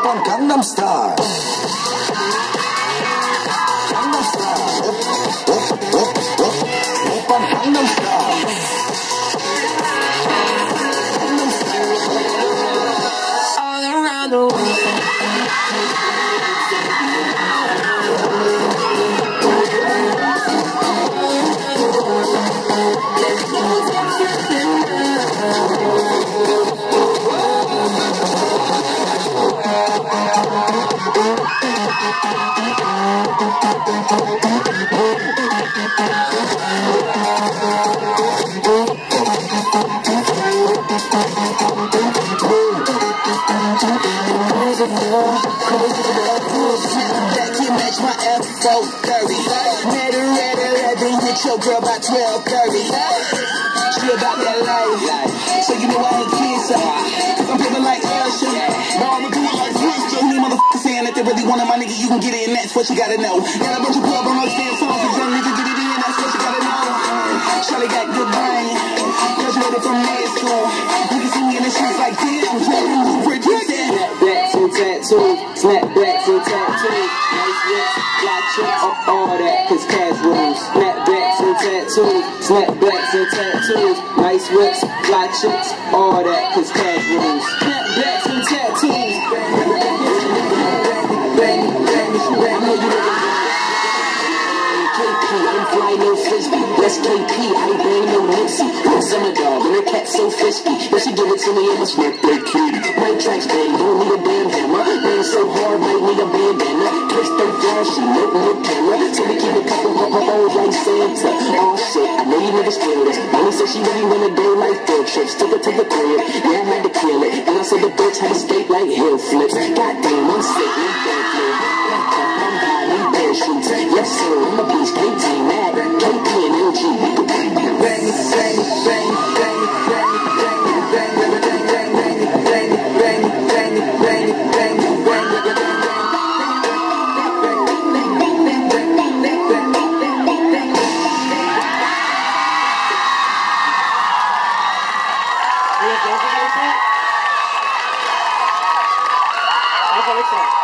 upon Gangnam Style. Gangnam Style. Upon Gangnam Style. Gangnam Style. All around the world. Your girl by 1230. She about that life, so you know I ain't kiss her. They really want my nigga, you can get it, and that's what you gotta know. Got a bunch of club on those damn songs, cause young nigga get it in, that's what you gotta know. Uh, Charlie got good brain, graduated from med school. Niggas in the streets like damn, Jordan, Rich, Snapbacks and tattoos, snapbacks and tattoos. Nice whips, fly chicks, all that, cause cash rules. Snapbacks and tattoos, snapbacks and tattoos. Nice whips, fly chicks, all that, cause cash rules. Fly no frisbee. That's no dog, so she give it to me. My tracks don't need a hammer. So hard, a bandana. Twist she camera. So we keep like Santa. Oh shit, I know you this. She really wanna like field trips. Took her to the crib, yeah, had to kill it. And I said the bitch had like hill flips. Goddamn, I'm sick, I'm a beast, bang, bang, bang, bang, bang, bang. Thank you.